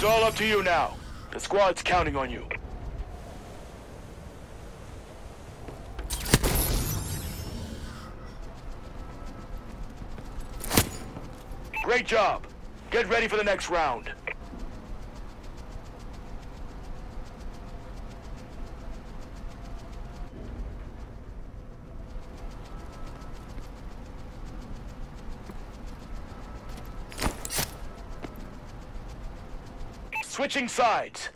It's all up to you now. The squad's counting on you. Great job. Get ready for the next round. Switching sides.